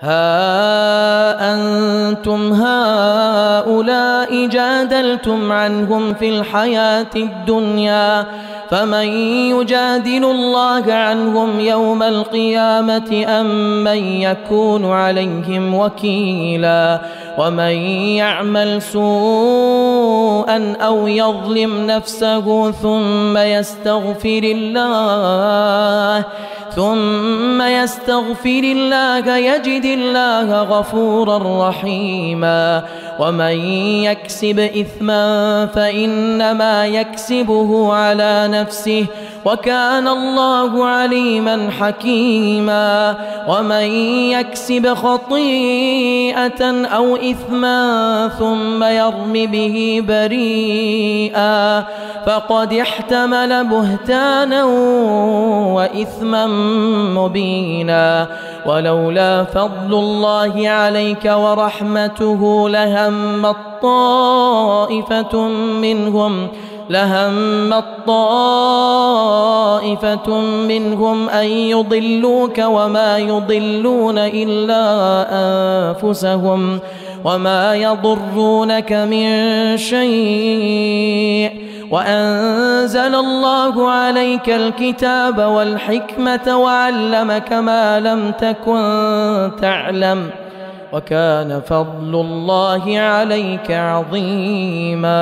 ها أنتم هؤلاء جادلتم عنهم في الحياة الدنيا فمن يجادل الله عنهم يوم القيامة أم من يكون عليهم وكيلا ومن يعمل سوءا أو يظلم نفسه ثم يستغفر الله ثم يستغفر الله يجد الله غفورا رحيما. ومن يكسب إثما فإنما يكسبه على نفسه. وكان الله عليما حكيما ومن يكسب خطيئة أو إثما ثم يرم به بريئا فقد احتمل بهتانا وإثما مبينا ولولا فضل الله عليك ورحمته لهم طائفة منهم لهم طائفة منهم أن يضلوك وما يضلون إلا أنفسهم وما يضرونك من شيء وأنزل الله عليك الكتاب والحكمة وعلمك ما لم تكن تعلم وكان فضل الله عليك عظيماً